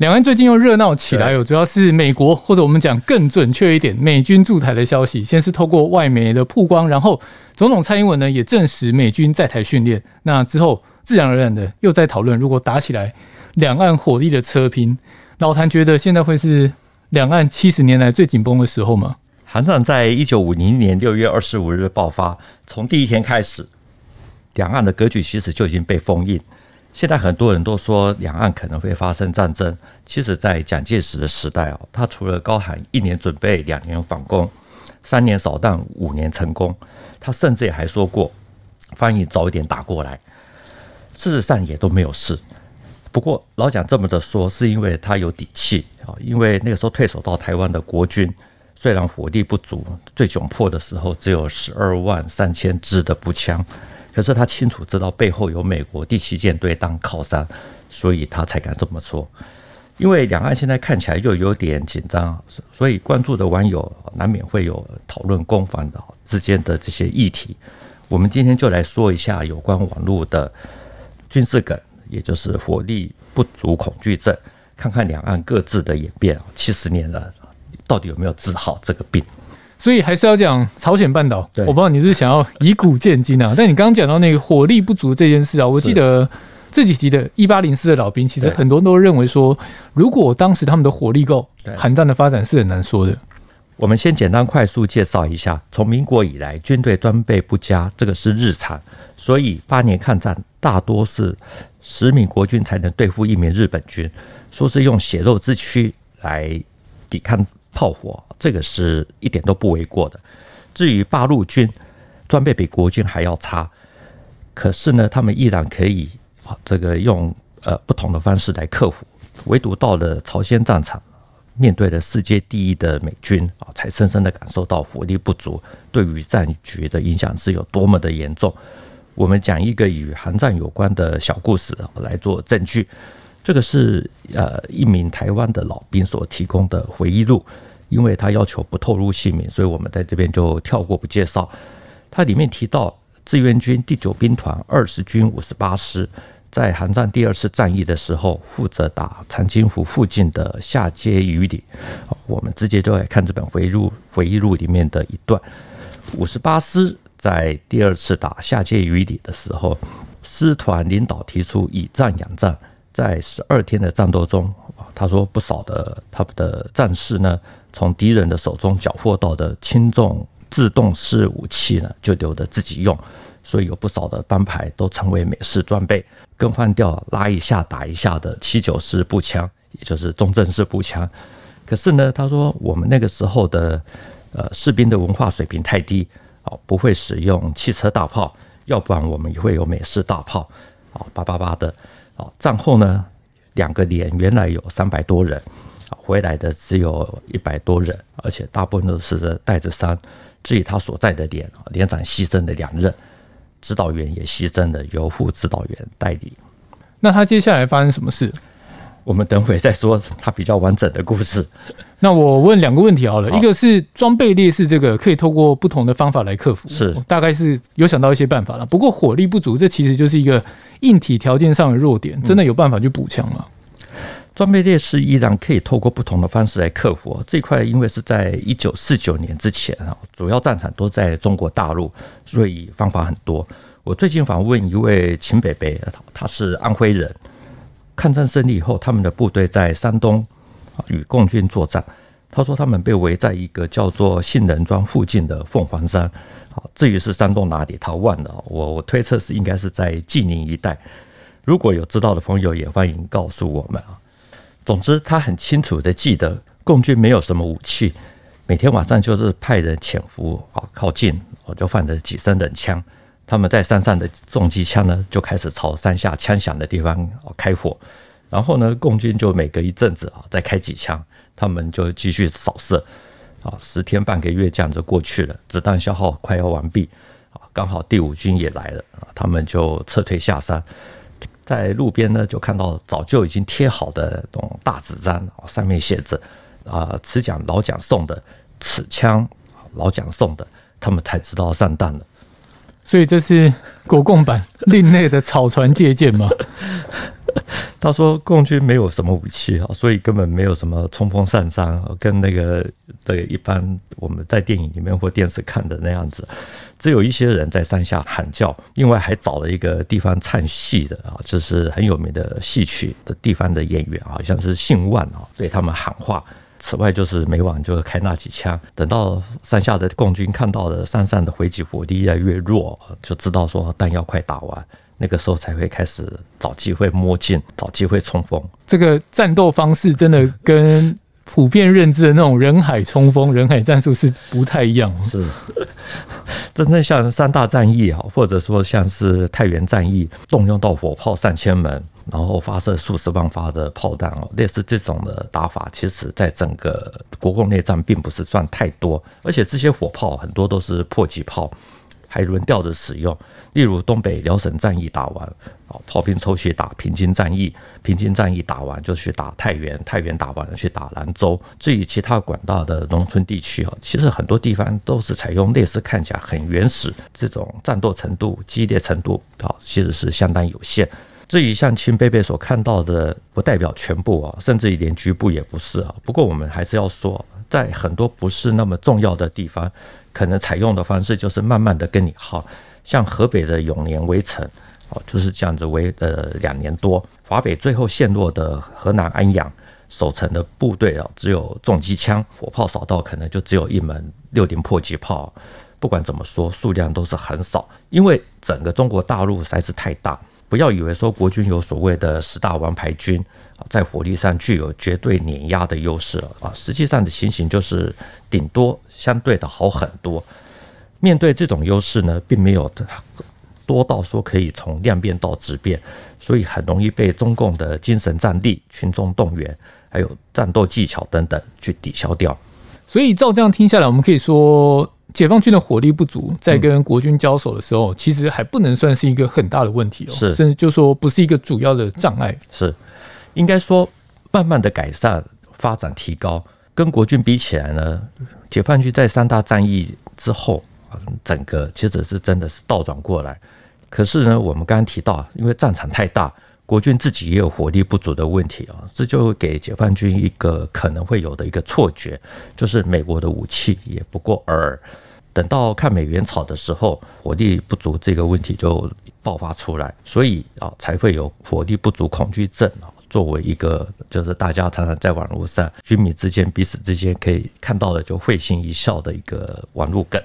两岸最近又热闹起来哦，主要是美国或者我们讲更准确一点，美军驻台的消息，先是透过外媒的曝光，然后总统蔡英文呢也证实美军在台训练。那之后自然而然的又在讨论，如果打起来，两岸火力的车拼，老谭觉得现在会是两岸七十年来最紧绷的时候吗？韩战在一九五零年六月二十五日爆发，从第一天开始，两岸的格局其实就已经被封印。现在很多人都说两岸可能会发生战争，其实，在蒋介石的时代哦，他除了高喊一年准备，两年反攻，三年扫荡，五年成功，他甚至也还说过，翻译早一点打过来，事实上也都没有事。不过老蒋这么的说，是因为他有底气啊，因为那个时候退守到台湾的国军，虽然火力不足，最窘迫的时候只有十二万三千支的步枪。可是他清楚知道背后有美国第七舰队当靠山，所以他才敢这么说。因为两岸现在看起来又有点紧张，所以关注的网友难免会有讨论攻防的之间的这些议题。我们今天就来说一下有关网络的军事梗，也就是火力不足恐惧症，看看两岸各自的演变。七十年了，到底有没有治好这个病？所以还是要讲朝鲜半岛。我不知道你是想要以古鉴今啊？但你刚刚讲到那个火力不足这件事啊，我记得这几集的一八零四的老兵，其实很多人都认为说，如果当时他们的火力够，韩战的发展是很难说的。我们先简单快速介绍一下，从民国以来，军队装备不佳，这个是日常。所以八年抗战，大多是十名国军才能对付一名日本军，说是用血肉之躯来抵抗。炮火，这个是一点都不为过的。至于八路军装备比国军还要差，可是呢，他们依然可以啊，这个用呃不同的方式来克服。唯独到了朝鲜战场，面对了世界第一的美军啊，才深深的感受到火力不足对于战局的影响是有多么的严重。我们讲一个与韩战有关的小故事来做证据。这个是呃一名台湾的老兵所提供的回忆录，因为他要求不透露姓名，所以我们在这边就跳过不介绍。它里面提到志愿军第九兵团二十军五十八师在韩战第二次战役的时候，负责打长津湖附近的下街雨里。我们直接就来看这本回忆录回忆录里面的一段：五十八师在第二次打下街雨里的时候，师团领导提出以战养战。在十二天的战斗中，他说不少的他们的战士呢，从敌人的手中缴获到的轻重自动式武器呢，就留着自己用，所以有不少的班牌都成为美式装备，更换掉拉一下打一下的七九式步枪，也就是中正式步枪。可是呢，他说我们那个时候的呃士兵的文化水平太低，哦，不会使用汽车大炮，要不然我们也会有美式大炮，哦，叭叭叭的。战后呢，两个连原来有三百多人，回来的只有一百多人，而且大部分都是带着伤。至于他所在的连，连长牺牲了两任，指导员也牺牲了，由副指导员代理。那他接下来发生什么事？我们等会再说他比较完整的故事。那我问两个问题好了，一个是装备劣势，这个可以透过不同的方法来克服，是大概是有想到一些办法了。不过火力不足，这其实就是一个硬体条件上的弱点，真的有办法去补强吗？装备劣势依然可以透过不同的方式来克服。这块因为是在一九四九年之前啊，主要战场都在中国大陆，所以方法很多。我最近访问一位秦北北，他是安徽人。抗战胜利以后，他们的部队在山东与共军作战。他说他们被围在一个叫做杏仁庄附近的凤凰山。好，至于是山东哪里，他忘了。我我推测是应该是在济宁一带。如果有知道的朋友，也欢迎告诉我们啊。总之，他很清楚的记得，共军没有什么武器，每天晚上就是派人潜伏啊靠近，我就放着几声冷枪。他们在山上的重机枪呢，就开始朝山下枪响的地方开火，然后呢，共军就每隔一阵子啊再开几枪，他们就继续扫射，啊，十天半个月这样子过去了，子弹消耗快要完毕，啊，刚好第五军也来了，啊，他们就撤退下山，在路边呢就看到早就已经贴好的这种大纸张，啊上面写着啊，此蒋老蒋送的，此枪老蒋送的，他们才知道上当了。所以这是国共版 另类的草船借箭吗？他说共军没有什么武器啊，所以根本没有什么冲锋上山，跟那个对一般我们在电影里面或电视看的那样子，只有一些人在山下喊叫，另外还找了一个地方唱戏的啊，这是很有名的戏曲的地方的演员，好像是姓万啊，对他们喊话。此外，就是每晚就开那几枪，等到山下的共军看到了山上的回击火力越来越弱，就知道说弹药快打完。那个时候才会开始找机会摸进，找机会冲锋。这个战斗方式真的跟普遍认知的那种人海冲锋、人海战术是不太一样。是，真正像三大战役啊，或者说像是太原战役，动用到火炮上千门，然后发射数十万发的炮弹哦，类似这种的打法，其实在整个国共内战并不是算太多，而且这些火炮很多都是迫击炮。还轮调着使用，例如东北辽沈战役打完，哦，炮兵抽去打平津战役，平津战役打完就去打太原，太原打完了去打兰州。至于其他管道的农村地区啊，其实很多地方都是采用类似看起来很原始这种战斗程度、激烈程度啊，其实是相当有限。至于像亲贝贝所看到的，不代表全部啊，甚至于连局部也不是啊。不过我们还是要说，在很多不是那么重要的地方。可能采用的方式就是慢慢的跟你耗，像河北的永年围城，哦，就是这样子围呃两年多。华北最后陷落的河南安阳守城的部队啊，只有重机枪，火炮扫到可能就只有一门六零迫击炮。不管怎么说，数量都是很少，因为整个中国大陆实在是太大。不要以为说国军有所谓的十大王牌军啊，在火力上具有绝对碾压的优势啊，实际上的情形就是顶多相对的好很多。面对这种优势呢，并没有多到说可以从量变到质变，所以很容易被中共的精神战力、群众动员，还有战斗技巧等等去抵消掉。所以照这样听下来，我们可以说。解放军的火力不足，在跟国军交手的时候，其实还不能算是一个很大的问题哦，是，甚至就说不是一个主要的障碍。是，应该说慢慢的改善、发展、提高。跟国军比起来呢，解放军在三大战役之后，整个其实是真的是倒转过来。可是呢，我们刚刚提到，因为战场太大，国军自己也有火力不足的问题啊，这就给解放军一个可能会有的一个错觉，就是美国的武器也不过尔。等到看美元草的时候，火力不足这个问题就爆发出来，所以啊，才会有火力不足恐惧症啊，作为一个就是大家常常在网络上军民之间彼此之间可以看到的就会心一笑的一个网络梗。